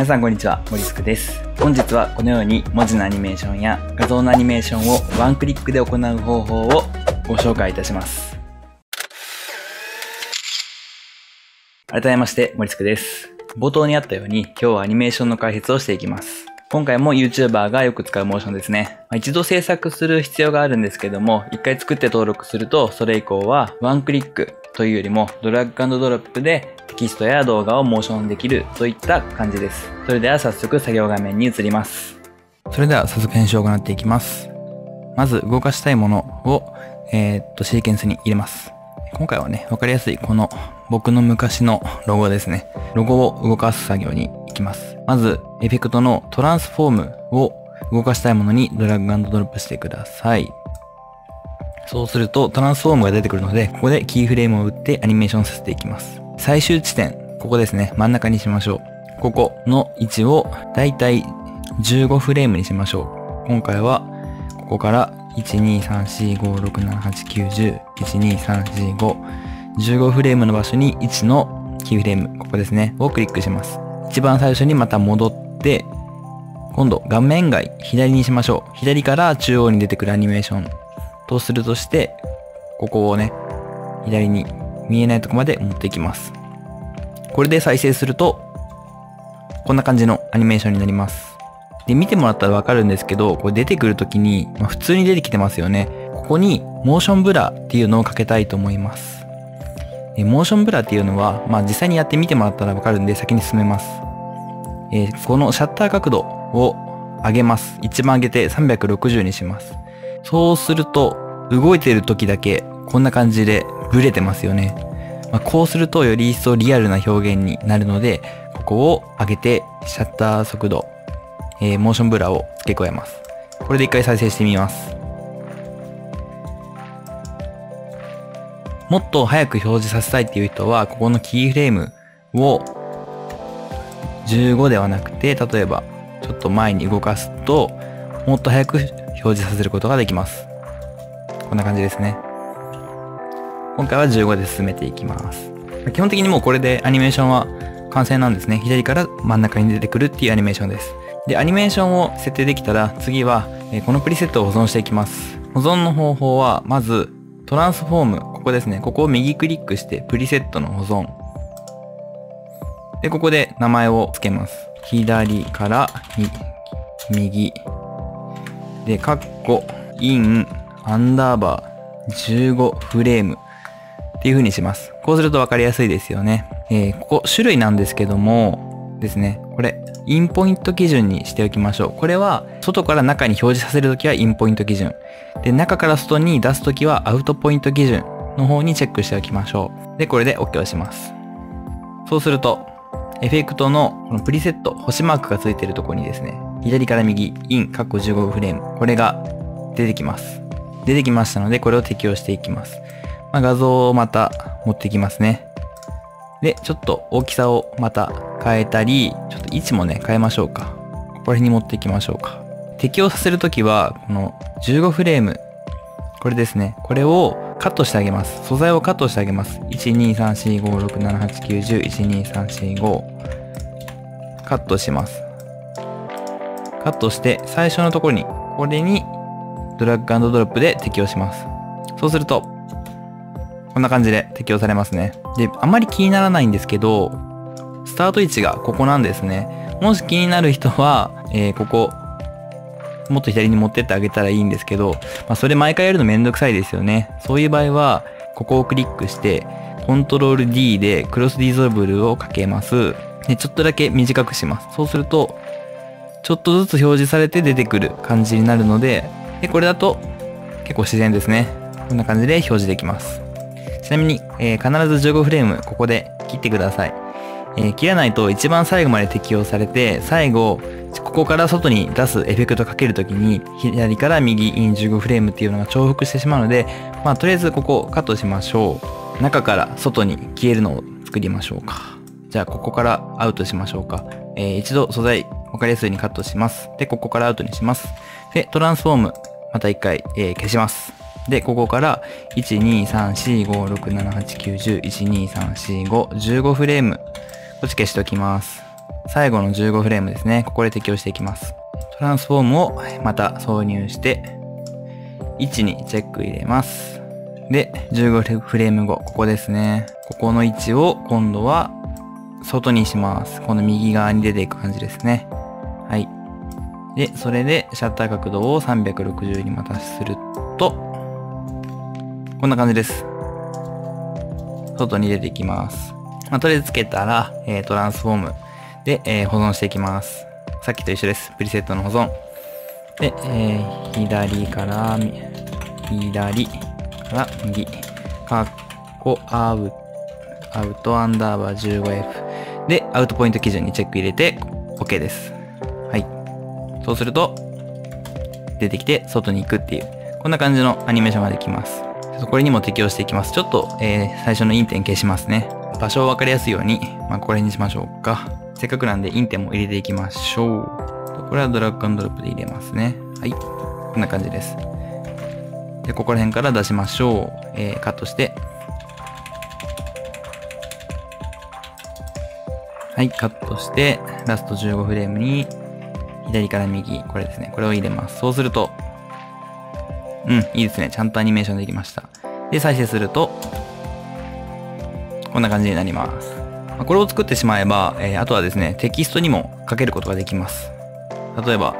皆さんこんにちは、森スクです。本日はこのように文字のアニメーションや画像のアニメーションをワンクリックで行う方法をご紹介いたします。改めまして、森スクです。冒頭にあったように今日はアニメーションの解説をしていきます。今回も YouTuber がよく使うモーションですね。一度制作する必要があるんですけども、一回作って登録すると、それ以降はワンクリックというよりもドラッグドロップでキストや動画をモーションできるといった感じです。それでは早速作業画面に移ります。それでは早速編集を行っていきます。まず動かしたいものを、えーっと、シーケンスに入れます。今回はね、わかりやすいこの僕の昔のロゴですね。ロゴを動かす作業に行きます。まず、エフェクトのトランスフォームを動かしたいものにドラッグドロップしてください。そうするとトランスフォームが出てくるので、ここでキーフレームを打ってアニメーションさせていきます。最終地点、ここですね。真ん中にしましょう。ここの位置をだいたい15フレームにしましょう。今回は、ここから1,2,3,4,5,6,7,8,9,10 1,2,3,4,5 15フレームの場所に1のキーフレーム、ここですね、をクリックします。一番最初にまた戻って、今度画面外、左にしましょう。左から中央に出てくるアニメーションとするとして、ここをね、左に見えないとこまで持っていきます。これで再生すると、こんな感じのアニメーションになります。で、見てもらったらわかるんですけど、これ出てくるときに、まあ、普通に出てきてますよね。ここに、モーションブラーっていうのをかけたいと思います。えモーションブラーっていうのは、まあ、実際にやってみてもらったらわかるんで、先に進めます。えーこのシャッター角度を上げます。一番上げて360にします。そうすると、動いてる時だけ、こんな感じでブレてますよね。まあ、こうするとより一層リアルな表現になるので、ここを上げて、シャッター速度、えーモーションブラーを付け加えます。これで一回再生してみます。もっと早く表示させたいっていう人は、ここのキーフレームを15ではなくて、例えばちょっと前に動かすと、もっと早く表示させることができます。こんな感じですね。今回は15で進めていきます。基本的にもうこれでアニメーションは完成なんですね。左から真ん中に出てくるっていうアニメーションです。で、アニメーションを設定できたら、次は、えこのプリセットを保存していきます。保存の方法は、まず、トランスフォーム、ここですね。ここを右クリックして、プリセットの保存。で、ここで名前を付けます。左から右。で、カッコ、イン、アンダーバー、15フレーム。っていう風にします。こうすると分かりやすいですよね。えーここ、種類なんですけども、ですね。これ、インポイント基準にしておきましょう。これは、外から中に表示させるときはインポイント基準。で、中から外に出すときはアウトポイント基準の方にチェックしておきましょう。で、これで OK をします。そうすると、エフェクトのこのプリセット、星マークがついてるとこにですね、左から右、イン、カッコ15フレーム、これが出てきます。出てきましたので、これを適用していきます。まあ、画像をまた持ってきますね。で、ちょっと大きさをまた変えたり、ちょっと位置もね、変えましょうか。ここら辺に持っていきましょうか。適用させるときは、この15フレーム、これですね。これをカットしてあげます。素材をカットしてあげます。1、2、3、4、5、6、7、8、9、10、1、2、3、4、5。カットします。カットして、最初のところに、これにドラッグドロップで適用します。そうすると、こんな感じで適用されますね。で、あんまり気にならないんですけど、スタート位置がここなんですね。もし気になる人は、えーここ、もっと左に持ってってあげたらいいんですけど、まあ、それ毎回やるのめんどくさいですよね。そういう場合は、ここをクリックして、コントロール D でクロスディゾルブルをかけます。で、ちょっとだけ短くします。そうすると、ちょっとずつ表示されて出てくる感じになるので、で、これだと結構自然ですね。こんな感じで表示できます。ちなみに、えー必ず15フレームここで切ってください。えー切らないと一番最後まで適用されて、最後、ここから外に出すエフェクトかけるときに、左から右イン15フレームっていうのが重複してしまうので、まあとりあえずここカットしましょう。中から外に消えるのを作りましょうか。じゃあここからアウトしましょうか。えー一度素材分かりやすいようにカットします。で、ここからアウトにします。で、トランスフォーム、また一回、えー消します。で、ここから、1、2、3、4、5、6、7、8、9、10、1、2、3、4、5、15フレーム。こっち消しておきます。最後の15フレームですね。ここで適用していきます。トランスフォームをまた挿入して、位置にチェック入れます。で、15フレーム後、ここですね。ここの位置を今度は外にします。この右側に出ていく感じですね。はい。で、それでシャッター角度を360にまたすると、こんな感じです。外に出ていきます。まあ、とりあえずつけたら、えートランスフォームで、えー保存していきます。さっきと一緒です。プリセットの保存。で、えー左からみ、左から右、カッコアウトアウトアンダーバー 15F で、アウトポイント基準にチェック入れて、OK です。はい。そうすると、出てきて、外に行くっていう、こんな感じのアニメーションができます。これにも適用していきます。ちょっと、えー最初のインテン消しますね。場所を分かりやすいように、まあ、これにしましょうか。せっかくなんでインテンも入れていきましょう。これはドラッグドロップで入れますね。はい。こんな感じです。で、ここら辺から出しましょう。えーカットして。はい、カットして、ラスト15フレームに、左から右、これですね。これを入れます。そうすると、うん、いいですね。ちゃんとアニメーションできました。で、再生すると、こんな感じになります。これを作ってしまえば、えーあとはですね、テキストにも書けることができます。例えば、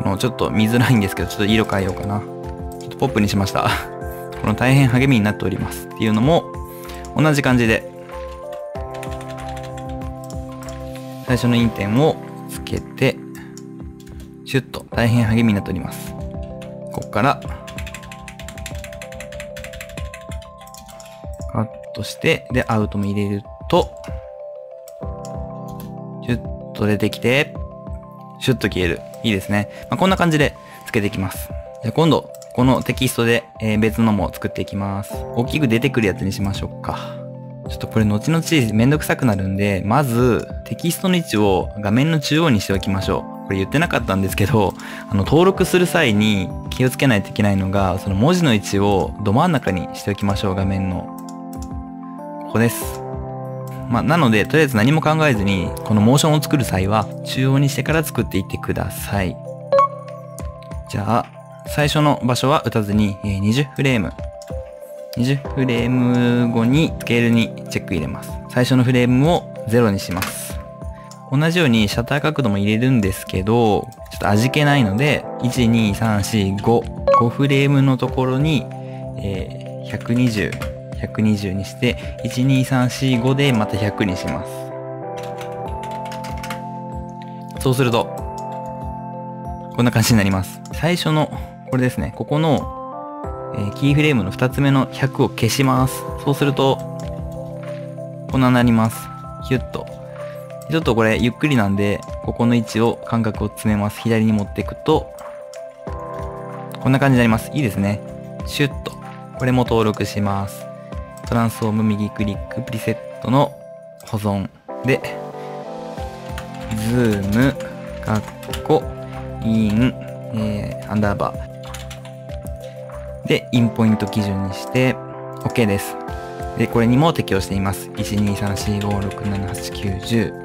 このちょっと見づらいんですけど、ちょっと色変えようかな。ちょっとポップにしました。この大変励みになっております。っていうのも、同じ感じで、最初のインテンをつけて、シュッと大変励みになっております。ここから、トして、で、アウトも入れると、シュッと出てきて、シュッと消える。いいですね。まあ、こんな感じでつけていきます。じゃあ今度、このテキストで、え別のも作っていきます。大きく出てくるやつにしましょうか。ちょっとこれ後々めんどくさくなるんで、まずテキストの位置を画面の中央にしておきましょう。これ言ってなかったんですけど、あの登録する際に気をつけないといけないのが、その文字の位置をど真ん中にしておきましょう、画面の。ここです。まあ、なので、とりあえず何も考えずに、このモーションを作る際は、中央にしてから作っていってください。じゃあ、最初の場所は打たずに、え20フレーム。20フレーム後にスケールにチェック入れます。最初のフレームを0にします。同じようにシャッター角度も入れるんですけど、ちょっと味気ないので、1、2、3、4、5、5フレームのところに、えー120、120にして、1、2、3、4、5でまた100にします。そうすると、こんな感じになります。最初の、これですね、ここの、えーキーフレームの2つ目の100を消します。そうすると、こんなになります。ヒュッと。ちょっとこれゆっくりなんで、ここの位置を間隔を詰めます。左に持っていくと、こんな感じになります。いいですね。シュッと。これも登録します。トランスフォーム右クリックプリセットの保存で、ズーム、カッコ、イン、えー、アンダーバー。で、インポイント基準にして、OK です。で、これにも適用しています。1、2、3、4、5、6、7、8、9、10。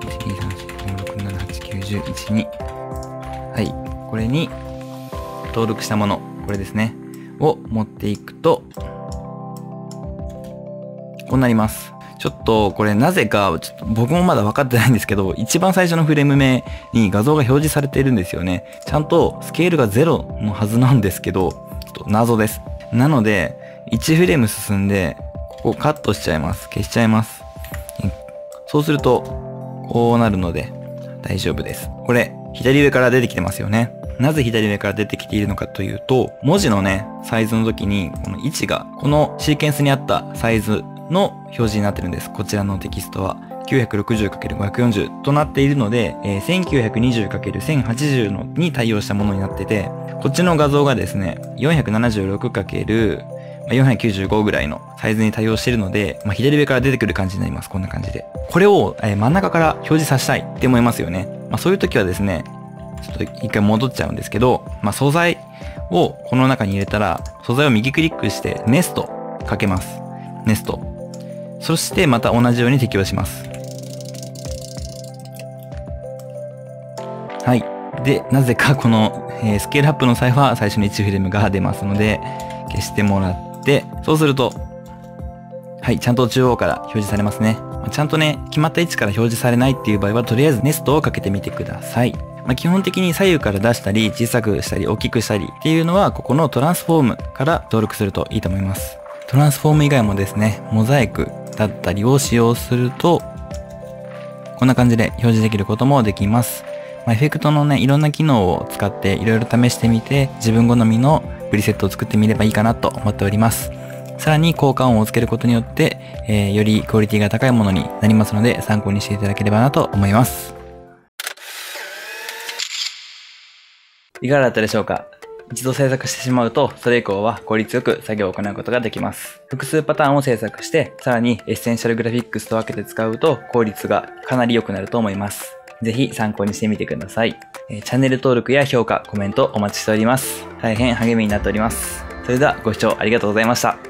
1、2、3、4、5、6、7、8、9、10、1、2。はい。これに、登録したもの、これですね。を持っていくと、こうなります。ちょっとこれなぜか、ちょっと僕もまだ分かってないんですけど、一番最初のフレーム目に画像が表示されているんですよね。ちゃんとスケールが0のはずなんですけど、ちょっと謎です。なので、1フレーム進んで、ここカットしちゃいます。消しちゃいます。そうすると、こうなるので、大丈夫です。これ、左上から出てきてますよね。なぜ左上から出てきているのかというと、文字のね、サイズの時に、この位置が、このシーケンスにあったサイズの表示になってるんです。こちらのテキストは。960×540 となっているので、えー 1920×1080 に対応したものになってて、こっちの画像がですね、476×495 ぐらいのサイズに対応しているので、まあ、左上から出てくる感じになります。こんな感じで。これを、えー真ん中から表示させたいって思いますよね。まあ、そういう時はですね、ちょっと一回戻っちゃうんですけど、まあ、素材をこの中に入れたら、素材を右クリックしてネストかけます。ネスト。そしてまた同じように適用します。はい。で、なぜかこの、えー、スケールアップの際は最初に1フレームが出ますので、消してもらって、そうすると、はい、ちゃんと中央から表示されますね。ちゃんとね、決まった位置から表示されないっていう場合は、とりあえずネストをかけてみてください。まあ、基本的に左右から出したり、小さくしたり、大きくしたりっていうのは、ここのトランスフォームから登録するといいと思います。トランスフォーム以外もですね、モザイクだったりを使用すると、こんな感じで表示できることもできます。まあ、エフェクトのね、いろんな機能を使っていろいろ試してみて、自分好みのプリセットを作ってみればいいかなと思っております。さらに効果音をつけることによって、えー、よりクオリティが高いものになりますので、参考にしていただければなと思います。いかがだったでしょうか？一度制作してしまうと、それ以降は効率よく作業を行うことができます。複数パターンを制作して、さらにエッセンシャルグラフィックスと分けて使うと、効率がかなり良くなると思います。ぜひ参考にしてみてください。えチャンネル登録や評価、コメントお待ちしております。大変励みになっております。それではご視聴ありがとうございました。